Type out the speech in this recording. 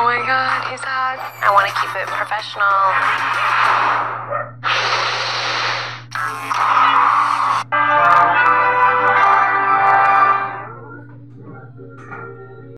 Oh my god, he's hot. I want to keep it professional.